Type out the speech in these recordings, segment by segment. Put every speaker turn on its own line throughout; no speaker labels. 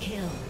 kill.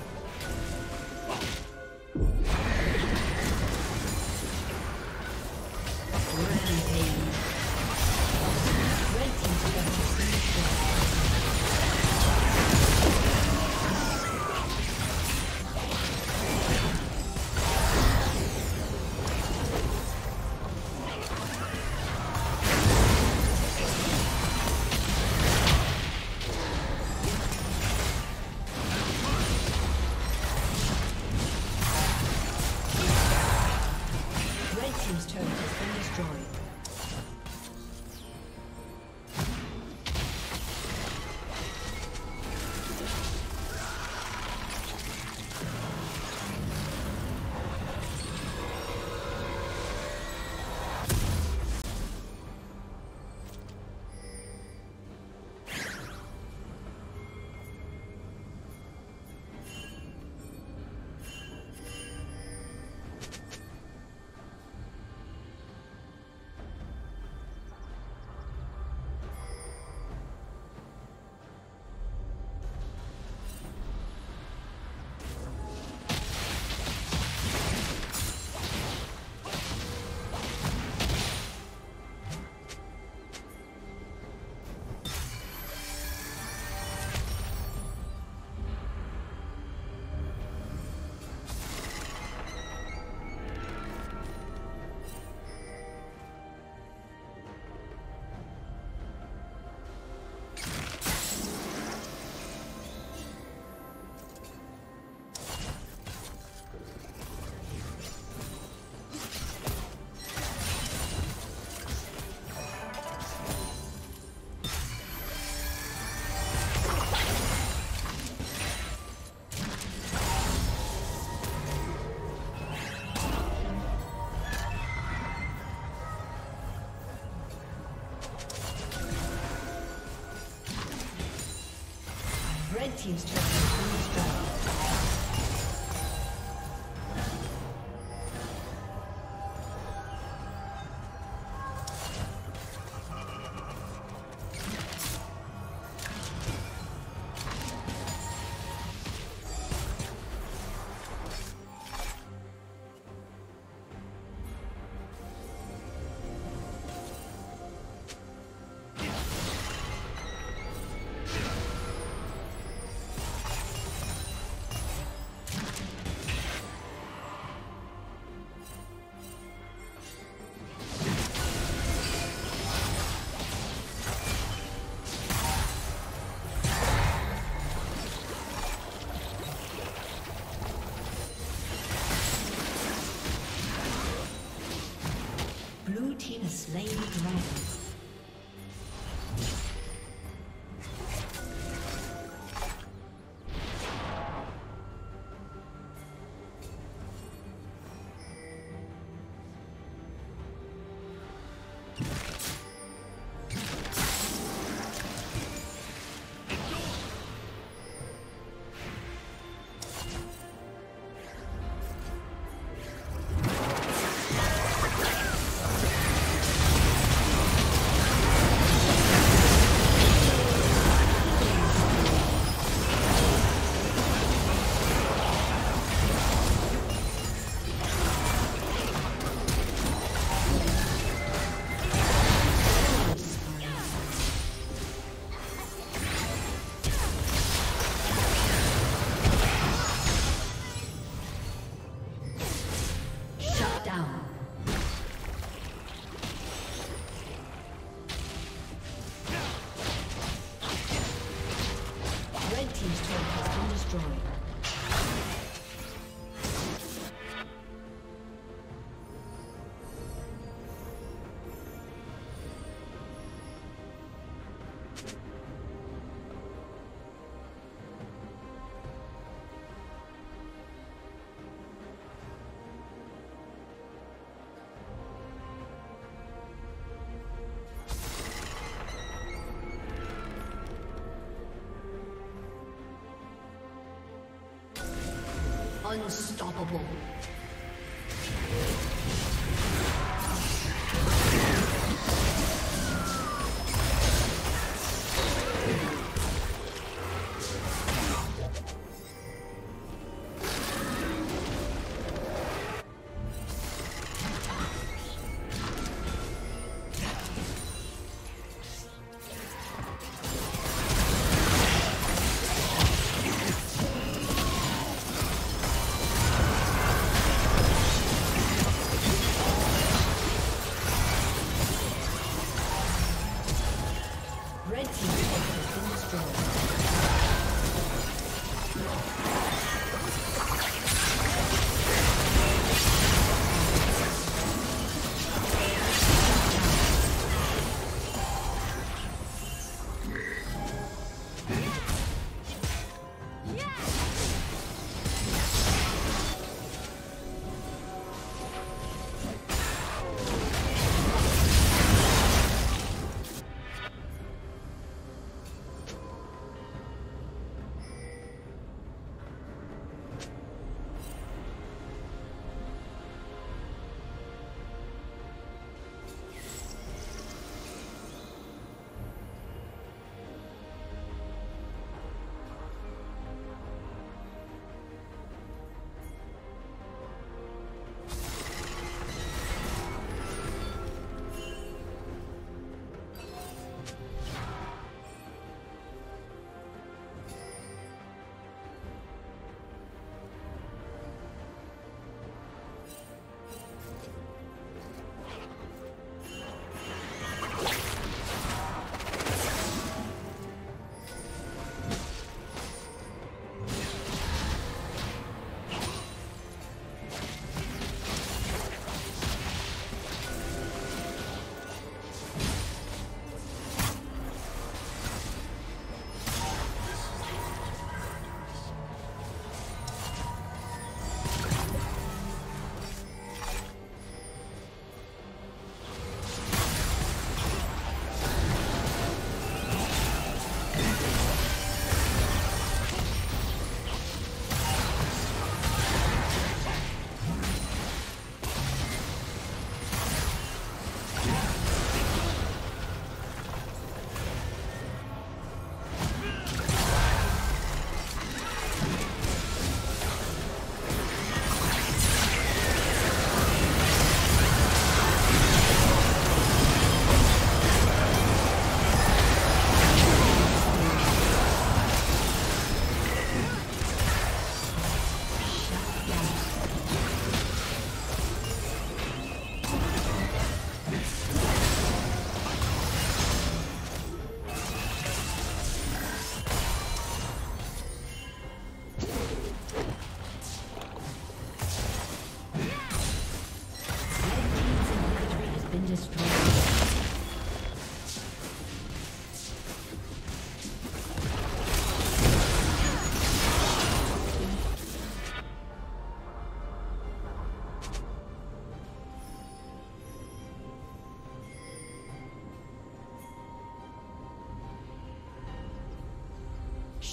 Team's turret
Unstoppable.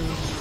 Thank you.